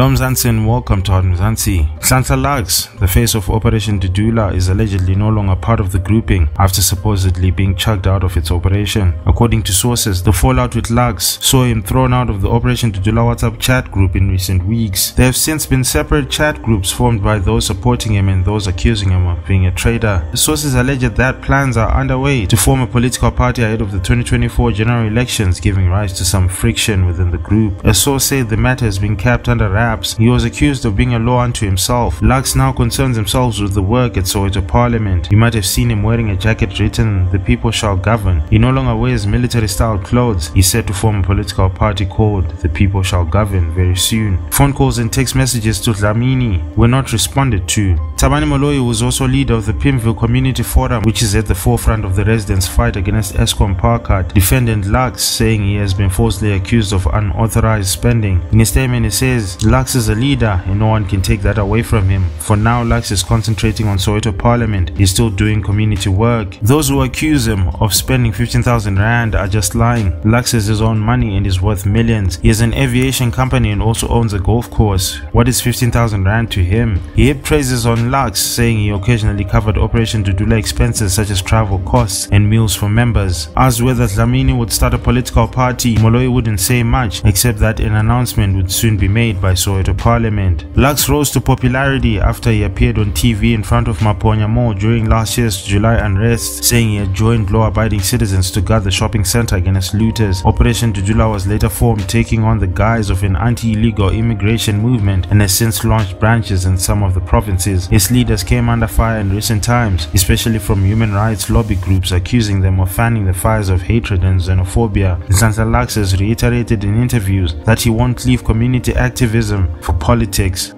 Hello Mzansi welcome to Mzansi. Nhlanhla Lux, the face of Operation Dudula, is allegedly no longer part of the grouping after supposedly being chucked out of its operation. According to sources, the fallout with Lux saw him thrown out of the Operation Dudula WhatsApp chat group in recent weeks. There have since been separate chat groups formed by those supporting him and those accusing him of being a traitor. The sources alleged that plans are underway to form a political party ahead of the 2024 general elections, giving rise to some friction within the group. A source said the matter has been kept under wraps. He was accused of being a law unto himself. Lux now concerns himself with the work at Soweto Parliament. You might have seen him wearing a jacket written, The People Shall Govern. He no longer wears military style clothes. He's set to form a political party called The People Shall Govern very soon. Phone calls and text messages to Dlamini were not responded to. Thabani Moloi was also leader of the Pimville Community Forum, which is at the forefront of the residents' fight against Eskom Cut. Defendant Lux saying he has been falsely accused of unauthorized spending. In a statement, he says Lux is a leader and no one can take that away from him. For now, Lux is concentrating on Soweto Parliament. He's still doing community work. Those who accuse him of spending 15,000 rand are just lying. Lux has his own money and is worth millions. He has an aviation company and also owns a golf course. What is 15,000 rand to him? He praises on Lux, saying he occasionally covered Operation Dudula expenses such as travel costs and meals for members. Asked whether Dlamini would start a political party, Moloi wouldn't say much, except that an announcement would soon be made by Soweto Parliament. Lux rose to popularity after he appeared on TV in front of Maponya during last year's July unrest, saying he had joined law-abiding citizens to guard the shopping center against looters. Operation Dudula was later formed, taking on the guise of an anti-illegal immigration movement and has since launched branches in some of the provinces. Its leaders came under fire in recent times, especially from human rights lobby groups accusing them of fanning the fires of hatred and xenophobia. Lux has reiterated in interviews that he won't leave community activism for politics.